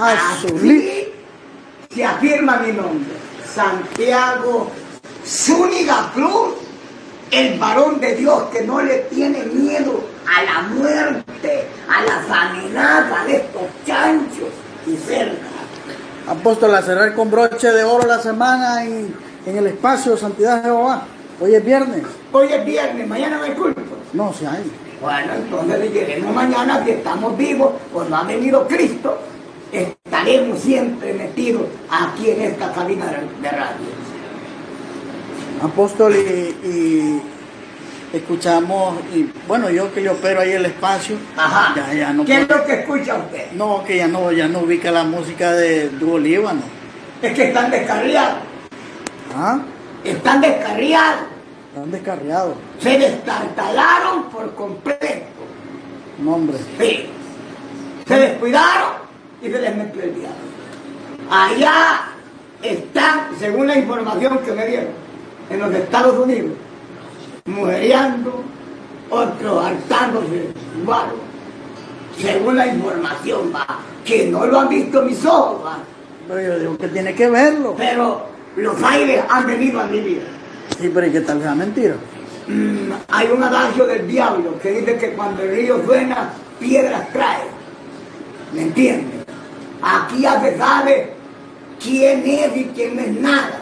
Así se afirma mi nombre. Santiago Zúñiga Cruz, el varón de Dios que no le tiene miedo a la muerte, a la sanidad de estos chanchos y cercas. Apóstol, a cerrar con broche de oro la semana en, en el espacio Santidad de Jehová. Hoy es viernes. Hoy es viernes, mañana no hay culto. No, si hay. Bueno, entonces lleguemos mañana, si estamos vivos, pues no ha venido Cristo, siempre metidos aquí en esta cabina de radio. Apóstol, y, escuchamos, y bueno, yo que yo opero ahí el espacio. Ajá. ¿Qué es lo que escucha usted? No, que ya no, ya no ubica la música de Dúo Líbano. Es que están descarriados. ¿Ah? Están descarriados. Están descarriados. Se destartalaron por completo. No, hombre. Sí. Se descuidaron y se les metió el diablo. Allá están, según la información que me dieron, en los Estados Unidos, mujeriando, otros hartándose, igual, según la información, va, que no lo han visto mis ojos, va. Pero yo digo que tiene que verlo. Pero los aires han venido a mi vida. Sí, pero ¿y qué tal sea mentira? Mm, hay un adagio del diablo que dice que cuando el río suena, piedras trae. ¿Me entiendes? Aquí ya se sabe quién es y quién es nada.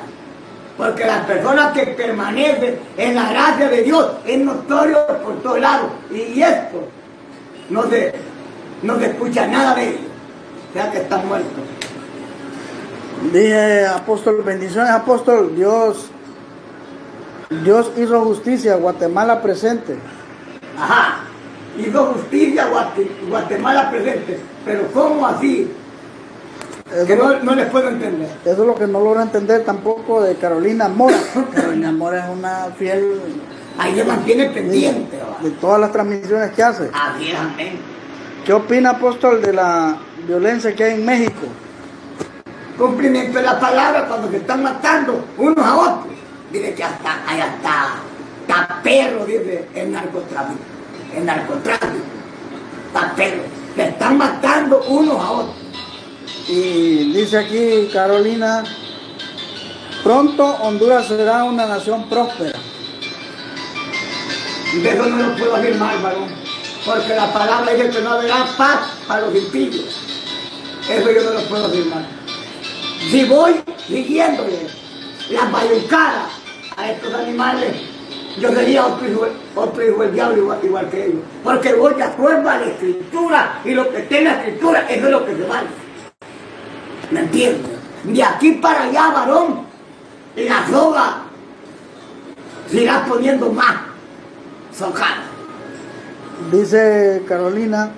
Porque las personas que permanecen en la gracia de Dios es notorio por todos lados. Y esto no se, no se escucha nada de ellos. O sea que están muertos. Dije, apóstol, bendiciones, apóstol, Dios, Dios hizo justicia, Guatemala presente. Ajá, hizo justicia, Guatemala presente. Pero ¿cómo así? Que no, les puedo entender. Eso es lo que no logro entender tampoco de Carolina Mora. Carolina Mora es una fiel... Ahí se mantiene pendiente. De, todas las transmisiones que hace. Así ¿Qué opina, apóstol, de la violencia que hay en México? Cumplimiento de la palabra cuando se están matando unos a otros. Dice que hasta, hay hasta, hasta perro, dice el narcotráfico. El narcotráfico. Hasta perro. Se están matando unos a otros. Y dice aquí Carolina, pronto Honduras será una nación próspera. De eso no lo puedo afirmar, varón, porque la palabra dice que no habrá paz a los impíos. Eso yo no lo puedo afirmar. Si voy siguiéndole la bayuncada a estos animales, yo sería otro hijo, del diablo igual, que ellos. Porque voy de acuerdo a la escritura y lo que está en la escritura, eso es lo que se vale. ¿Me entiendes? De aquí para allá, varón, la soga se poniendo más socada. Dice Carolina,